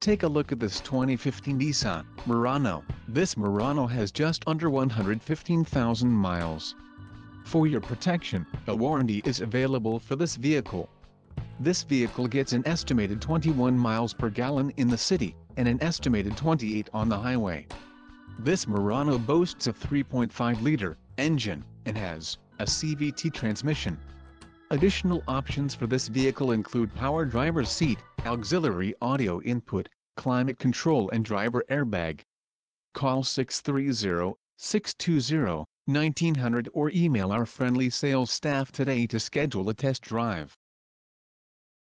Take a look at this 2015 Nissan Murano. This Murano has just under 115,000 miles. For your protection, a warranty is available for this vehicle. This vehicle gets an estimated 21 miles per gallon in the city, and an estimated 28 on the highway. This Murano boasts a 3.5-liter engine, and has a CVT transmission. Additional options for this vehicle include power driver's seat, auxiliary audio input, climate control and driver airbag. Call 630-620-1900 or email our friendly sales staff today to schedule a test drive.